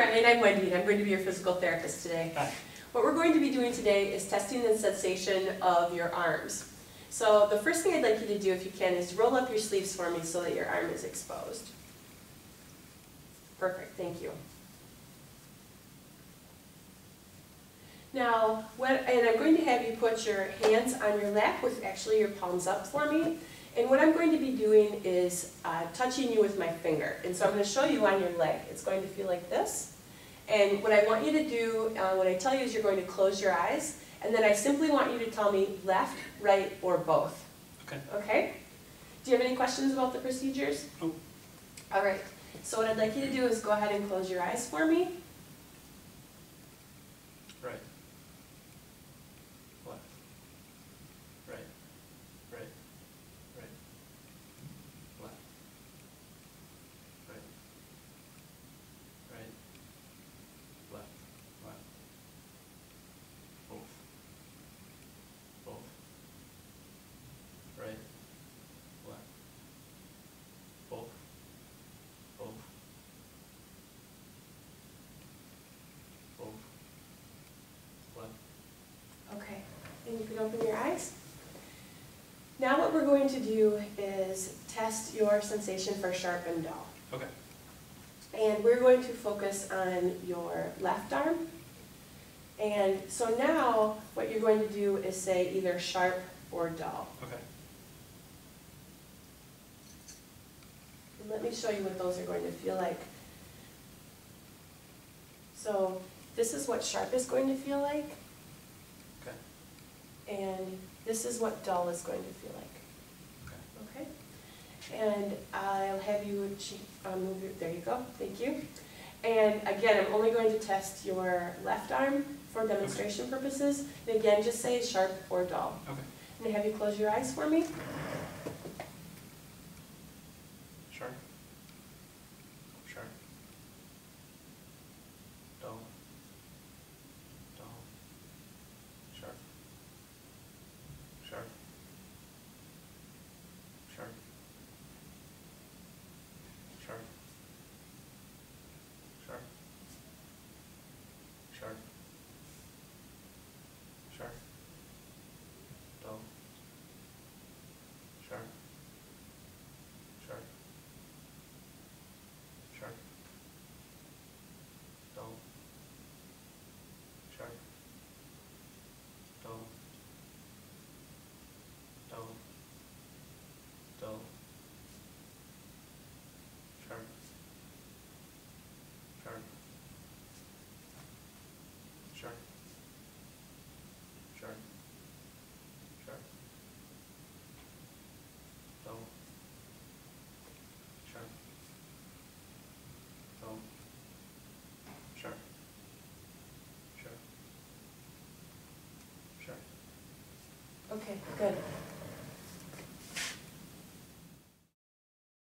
Ryan, I'm Wendy, and I'm going to be your physical therapist today. Hi. What we're going to be doing today is testing the sensation of your arms. So the first thing I'd like you to do, if you can, is roll up your sleeves for me so that your arm is exposed. Perfect, thank you. Now, what, and I'm going to have you put your hands on your lap with actually your palms up for me. And what I'm going to be doing is uh, touching you with my finger. And so I'm going to show you on your leg. It's going to feel like this. And what I want you to do, uh, what I tell you is you're going to close your eyes. And then I simply want you to tell me left, right, or both. Okay. Okay? Do you have any questions about the procedures? Nope. All right. So what I'd like you to do is go ahead and close your eyes for me. Right. Left. Right. Right. Right. Left. Right. Right. Left. Left. Both. Both. Right. Left. Both. Both. Both. Left. Okay, and you can open your eyes. Now what we're going to do is test your sensation for sharp and dull. Okay. And we're going to focus on your left arm. And so now what you're going to do is say either sharp or dull. Okay. And let me show you what those are going to feel like. So this is what sharp is going to feel like. Okay. And this is what dull is going to feel like. Okay. Okay? And I'll have you uh, move your, there you go, thank you. And again, I'm only going to test your left arm for demonstration purposes. And again, just say sharp or dull. Okay. And have you close your eyes for me? Sharp. Sharp. Dull. Dull. Sharp. Sharp. Sharp. Sharp. Sharp. Sharp. Sharp. Dull. Sharp. Sharp. Sharp. Dull. Sharp. Dull. Dull. Dull. Sharp. Sharp. Sharp. Sharp. Sharp. Dull. Sharp. Dull. Sharp. Sharp. Sharp. Okay, good.